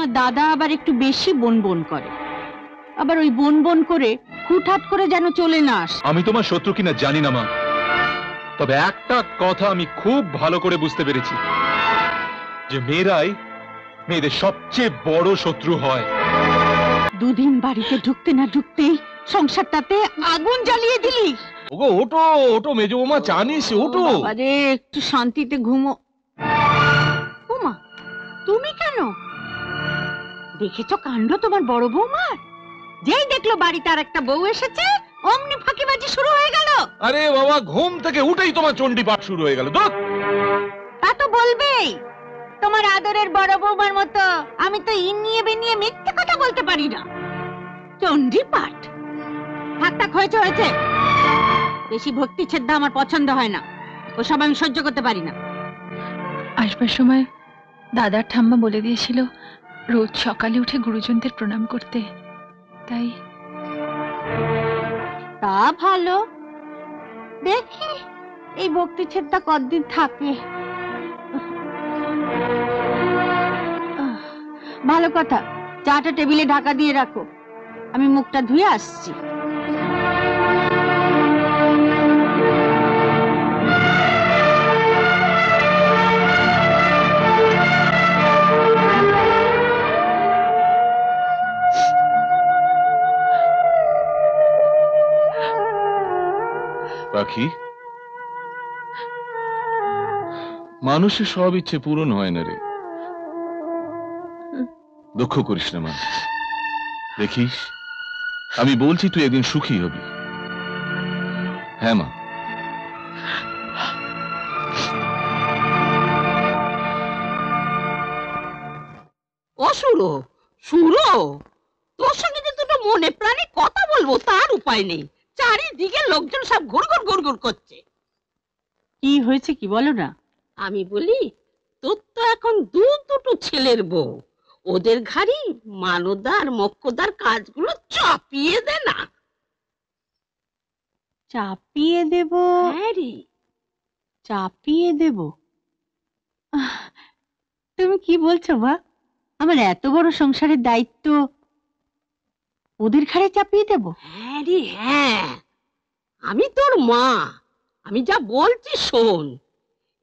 তোমার দাদা আবার একটু বেশি বন বন করে। আবার ওই বন বন করে হুটহাট করে যেন চলে না আসে। আমি তোমার শত্রু কিনা জানি না মা। তবে একটা কথা আমি খুব ভালো করে বুঝতে পেরেছি যে মেয়েরাই মেয়েদের সবচেয়ে বড় শত্রু হয়। দুদিন বাড়িতে ঢুকতে না ঢুকতেই সংসারটাতে আগুন জ্বালিয়ে দিলি। ওগো ওটো ওটো মেজো বৌমা জানিস ওটো আরে একটু শান্তিতে ঘুমো। উমা তুমি কেন? দেখেছ কাণ্ড তোমার বড় বৌমার? যেই দেখল বাড়িতে আর একটা বউ এসেছে অমনি ফাঁকিবাজি শুরু হয়ে গেল। আরে বাবা ঘুম থেকে উঠেই তোমার চণ্ডী পাঠ শুরু হয়ে গেল। তা তো বলবেই তোমার আদরের বড় বৌমার মতো আমি তো ইন নিয়ে বেনিয়ে মিথ্যে কথা বলতে পারি না। চণ্ডী পাঠ থাক থাক হয়েছে হয়েছে। বেশি ভক্তি ছেদ্দা আমার পছন্দ হয় না। ওসব আমি সহ্য করতে পারি না। আসবার সময় দাদার ঠাম্মা বলে দিয়েছিল রোজ সকালে উঠে গুরুজনদের প্রণাম করতে। তাই তা ভালো। দেখি, এই ভক্তি ছেদটা কতদিন থাকে? ভালো কথা। চাটা টেবিলে ঢাকা দিয়ে রাখো। আমি মুখটা ধুয়ে আসছি। পাখি? মানুষের সব ইচ্ছে পূরণ হয় না রে। দুঃখ করিস না, মা। দেখিস, আমি বলছি তুই একদিন সুখী হবি। হ্যাঁ মা। অসুরো সুরো, তোর সঙ্গে যে দুটো মনে প্রাণে কথা বলব, তার উপায় নেই। চারিদিকে লোকজন সব ঘুর ঘুর ঘুর ঘুর করছে। কি হয়েছে কি বলো না? আমি বলি তোর তো এখন দু দুটো ছেলের বউ। ওদের ঘাড়ি মানদার মক্কদার কাজগুলো চাপিয়ে দে না। চাপিয়ে দেব? হ্যাঁ রে। চাপিয়ে দেব? তুমি কি বলছো মা? আমার এত বড় সংসারের দায়িত্ব ওদের ঘাড়ে চাপিয়ে দেব? হ্যাঁ রে হ্যাঁ। আমি তোর মা। আমি যা বলছি শোন।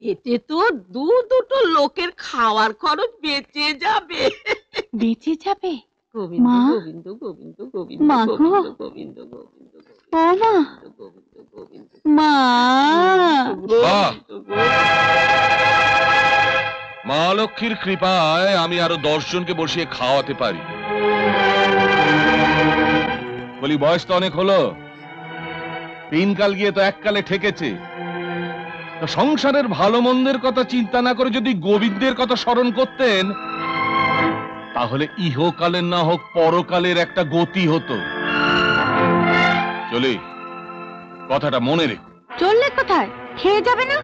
এতে তো দু দুটো লোকের খাওয়ার খরচ বেঁচে যাবে। বেঁচে যাবে? গোবিন্দ মা? গোবিন্দ গোবিন্দ গোবিন্দ গোবিন্দ গোবিন্দ গোবিন্দ ও মা। গোবিন্দ গোবিন্দ মা। মা লক্ষ্মীর কৃপায় আমি আরও দশজনকে বসিয়ে খাওয়াতে পারি। বলি বয়স তো অনেক হলো। দিনকাল গিয়ে তো এককালে ঠেকেছে। সংসারের ভালো মন্দের কথা চিন্তা না করে যদি গোবিন্দের কথা স্মরণ করতেন তাহলে ইহকালের না হোক পরকালের একটা গতি হতো। চলে কথাটা মনে রেখো। চললে কোথায়? খেয়ে যাবে না?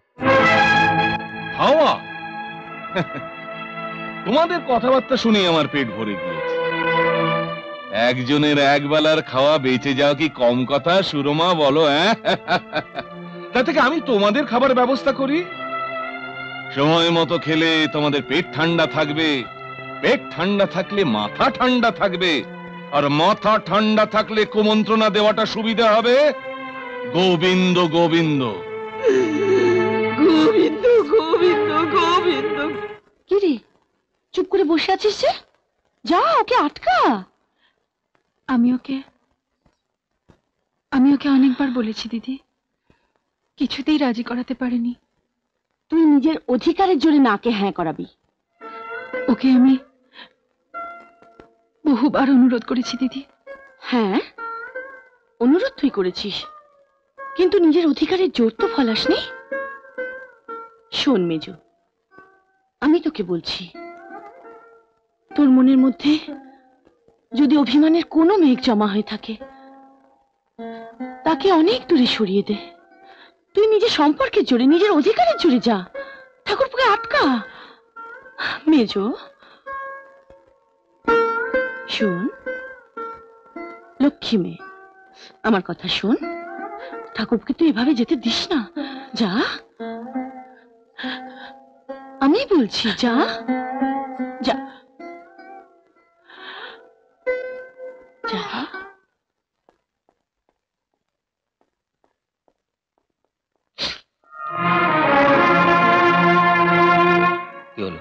হাওয়া? তোমাদের কথাবার্তা শুনে আমার পেট ভরে গিয়েছে। একজনের এক বেলার খাওয়া বেঁচে যাওয়া কি কম কথা? সুরমা বলো হ্যাঁ? তা থেকে আমি তোমাদের খাবার ব্যবস্থা করি? সময় মতো খেলে তোমাদের পেট ঠান্ডা থাকবে। পেট ঠান্ডা থাকলে মাথা ঠান্ডা থাকবে। আর মাথা ঠান্ডা থাকলে কুমন্ত্রণা দেওয়াটা সুবিধা হবে। গোবিন্দ গোবিন্দ। গোবিন্দ গোবিন্দ গোবিন্দ। কি রে চুপ করে বসে আছিস যে? যা ওকে আটকা। আমি ওকে আমি ওকে অনেকবার বলেছি দিদি। কিছুতেই রাজি করাতে পারিনি। তুই নিজের অধিকারের জোরে নাকে হ্যাঁ করাবি। ওকে আমি বহুবার অনুরোধ করেছি দিদি। হ্যাঁ? অনুরোধ তুই করেছিস। কিন্তু নিজের অধিকারের জোর তো ফলাসনি। শোন মেজো আমি তোকে বলছি তোর মনের মধ্যে যদি অভিমানের কোনো মেঘ জমা হয়ে থাকে, তাকে অনেক দূরে সরিয়ে দে। তুই নিজের সম্পর্কের জোরে, নিজের অধিকারের জোরে যা। ঠাকুরপুকে আটকা। মেজো, শোন, লক্ষ্মী মেয়ে, আমার কথা শোন। ঠাকুরকে তুই এভাবে যেতে দিস না। যা। আমি বলছি যা যা। যা কি হলো?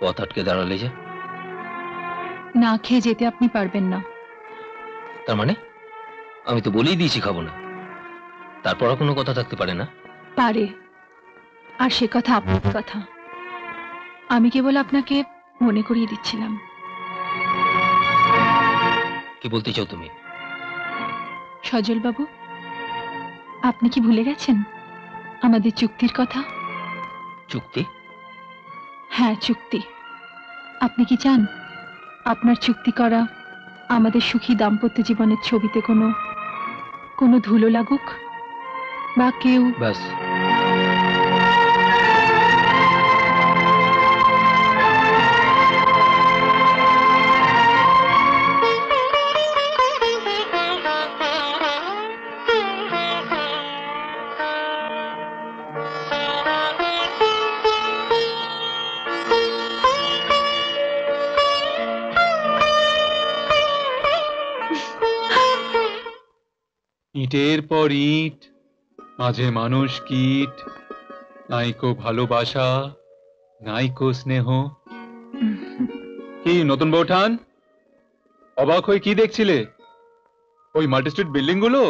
পথ আটকে দাঁড়ালে যে। না খেয়ে যেতে আপনি পারবেন না। তার মানে? আমি তো বলেই দিয়েছি খাব না। তারপরও কোনো কথা থাকতে পারে না। পারে। আর সে কথা আপনার কথা। আমি কেবল আপনাকে মনে করিয়ে দিচ্ছিলাম। কি বলতে চাও তুমি? সজল বাবু আপনি কি ভুলে গেছেন আমাদের চুক্তির কথা? চুক্তি? হ্যাঁ চুক্তি। আপনি কি চান আপনার চুক্তি করা আমাদের সুখী দাম্পত্য জীবনের ছবিতে কোনো কোনো ধুলো লাগুক? বা কেউ ব্যাস। ইটের পর ইট মাঝে মানুষ কীট নাইকো ভালোবাসা নাইকো স্নেহ। কি নতুন বৌঠান অবাক হয়ে কি দেখছিলে? ওই মাল্টি স্ট্রিট বিল্ডিংগুলো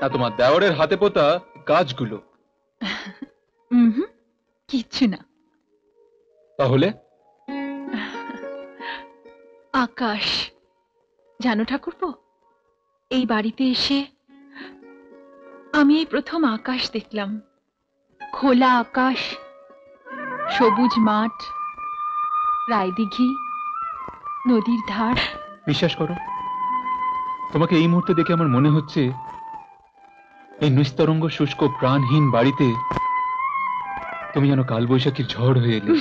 না তোমার দেওয়ারের হাতে পোতা গাছগুলো। কিচ্ছু না। তাহলে? আকাশ। জানো ঠাকুরপো এই বাড়িতে এসে আমি এই প্রথম আকাশ দেখলাম। খোলা আকাশ, সবুজ মাঠ, রায়দিঘি, নদীর ধার। বিশ্বাস করো, তোমাকে এই মুহূর্তে দেখে আমার মনে হচ্ছে এই নিস্তরঙ্গ শুষ্ক প্রাণহীন বাড়িতে তুমি যেন কালবৈশাখীর ঝড় হয়ে এলে।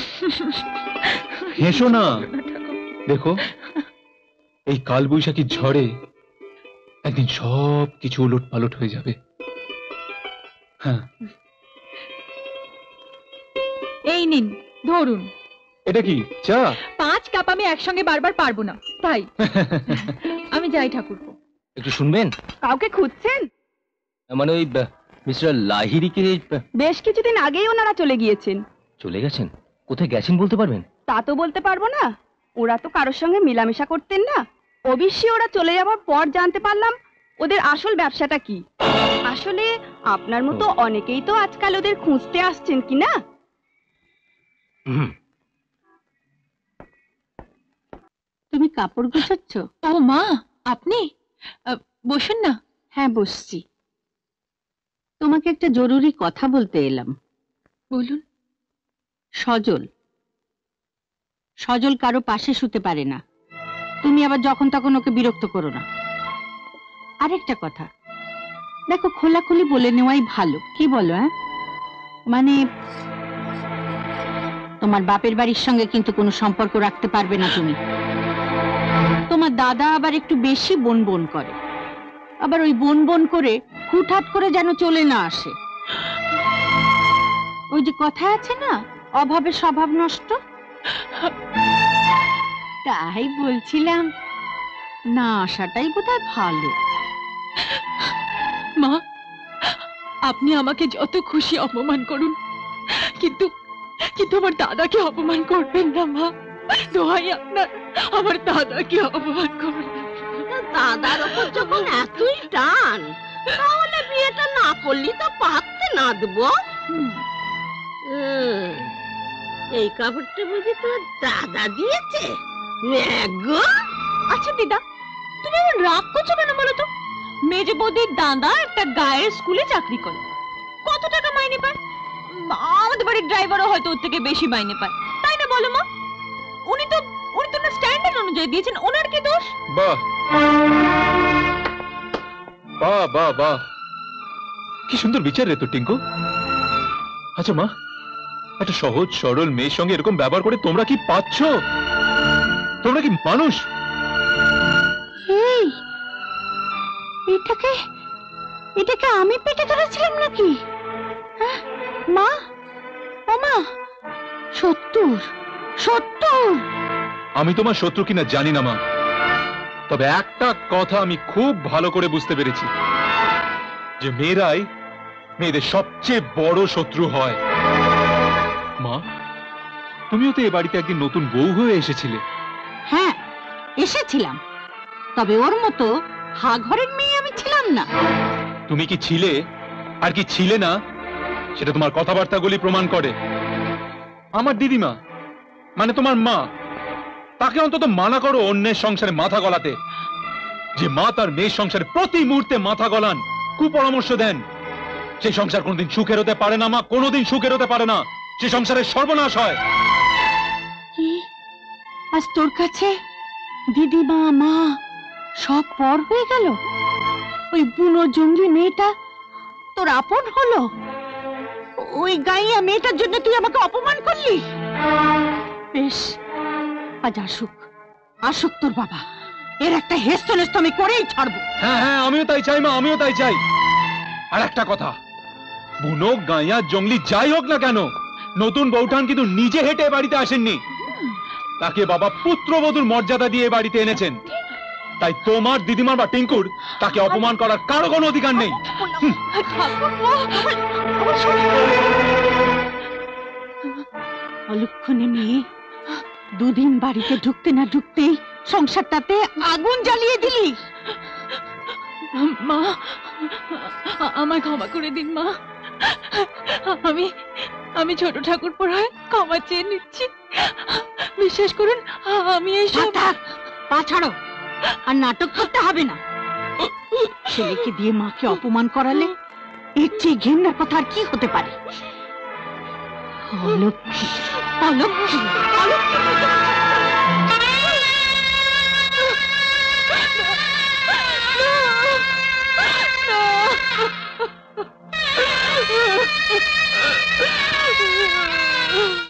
হেসো না। দেখো, এই কালবৈশাখীর ঝড়ে একদিন সব কিছু উলট পালট হয়ে যাবে। হ্যাঁ। এই নিন ধরুন। এটা কি চা? পাঁচ কাপ আমি একসঙ্গে বারবার পারব না তাই। আমি যাই ঠাকুরপো। একটু শুনবেন? কাউকে খুঁজছেন? মানে ওই মিস্টার লাহিরিকে বেশ কিছুদিন আগেই ওনারা চলে গিয়েছেন। চলে গেছেন? কোথায় গেছেন বলতে পারবেন? তা তো বলতে পারব না। ওরা তো কারোর সঙ্গে মেলামেশা করতেন না। অবশ্যই ওরা চলে যাওয়ার পর জানতে পারলাম ওদের আসল ব্যবসাটা কি? আসলে আপনার মতো অনেকেই তো আজকাল ওদের খুঁজতে আসছেন কি না? তুমি কাপড় গুছাচ্ছ? ও মা আপনি? বসুন না। হ্যাঁ বসছি। তোমাকে একটা জরুরি কথা বলতে এলাম। বলুন। সজল। সজল কারও পাশে শুতে পারে না। তুমি আবার যখন তখন ওকে বিরক্ত করো না। আরেকটা কথা। দেখো, খোলাখুলি বলে নেওয়াই ভালো। কি বলো হ্যাঁ? মানে তোমার বাপের বাড়ির সঙ্গে কিন্তু কোনো সম্পর্ক রাখতে পারবে না তুমি। তোমার দাদা আবার একটু বেশি বন বন করে। আবার ওই বন বন করে হুটহাট করে যেন চলে না আসে। ওই যে কথা আছে না, অভাবে স্বভাব নষ্ট? তাই বলছিলাম, না আসাটাই বোধহয় ভালো। মা আপনি আমাকে যত খুশি অপমান করুন কিন্তু কিন্তু আমার দাদাকে অপমান করবেন না মা। দোহাই আপনার আমার দাদাকে অপমান করবেন। দাদার ওপর যখন এতই টান তাহলে বিয়েটা না করলি তো পারতে না দেবো। এই কাপড়টা বুঝি তোর দাদা দিয়েছে? আচ্ছা দিদা তুমি রাগ করছ কেন বলো তো? মেজে দাদা একটা গায়ের স্কুলে চাকরি করে। কত টাকা মাইনে পায়? আমাদের বাড়ির ড্রাইভারও হয়তো ওর থেকে বেশি মাইনে পায়। তাই না বলো মা? উনি তো উনি তো না স্ট্যান্ডার্ড অনুযায়ী দিয়েছেন, ওনার কি দোষ? বাহ। বাহ বাহ বাহ। কি সুন্দর বিচার রে তো, টিঙ্কু। আচ্ছা মা, একটা সহজ, সরল মেয়ের সঙ্গে এরকম ব্যবহার করে তোমরা কি পাচ্ছ? তোমরা কি মানুষ? এটাকে? এটাকে আমি পেটে ধরেছিলাম নাকি? হ্যাঁ? মা? ও মা! সত্তর! সত্তর! আমি তোমার শত্রু কিনা জানি না মা। তবে একটা কথা আমি খুব ভালো করে বুঝতে পেরেছি যে মেয়েরাই মেয়েদের সবচেয়ে বড় শত্রু হয়। মা তুমিও তো এ বাড়িতে একদিন নতুন বউ হয়ে এসেছিলে। হ্যাঁ এসেছিলাম। তবে ওর মতো হা ঘরের মেয়ে না। তুমি কি ছিলে? আর কি ছিলে না? সেটা তোমার কথাবার্তাগুলি প্রমাণ করে। আমার দিদিমা মানে তোমার মা তাকে অন্তত মানা করো অন্যের সংসারে মাথা গলাতে। যে মা তার মেয়ের সংসারে প্রতি মুহূর্তে মাথা গলান কুপরামর্শ দেন। সেই সংসার কোনোদিন সুখের হতে পারে না মা কোনোদিন সুখের হতে পারে না। সে সংসারের সর্বনাশ হয়। কি? আজ তোর কাছে দিদিমা মা সব পর হয়ে গেল? ওই বুনো জঙ্গলি মেয়েটা তোর আপন হলো? ওই গাইয়া মেয়েটার জন্য তুই আমাকে অপমান করলি? বেশ আজ আসুক আসুক তোর বাবা। এর একটা হেস্ত নেস্ত আমি করেই ছাড়বো। হ্যাঁ হ্যাঁ আমিও তাই চাই মা আমিও তাই চাই। আর একটা কথা বুনো গাইয়া জঙ্গলি যাই হোক না কেন নতুন বৌঠান কিন্তু নিজে হেঁটে বাড়িতে আসেননি। তাকে বাবা পুত্রবধূর মর্যাদা দিয়ে বাড়িতে এনেছেন। তাই তোমার দিদিমার বা টিঙ্কুর তাকে অপমান করার কারও কোনো অধিকার নেই। অলক্ষণে মেয়ে দুদিন বাড়িতে ঢুকতে না ঢুকতেই সংসারটাতে আগুন জ্বালিয়ে দিলি। মা আমায় ক্ষমা করে দিন মা। আমি আমি ছোট ঠাকুর পড়ায় ক্ষমা চেয়ে নিচ্ছি। বিশ্বাস করুন আমি এইসব থাক পা ছাড়ো। আর নাটক করতে হবে না। ছেলেকে দিয়ে মাকে অপমান করালে এর চেয়ে ঘেন্নার কথা আর কি হতে পারে? অলক্ষী অলক্ষী।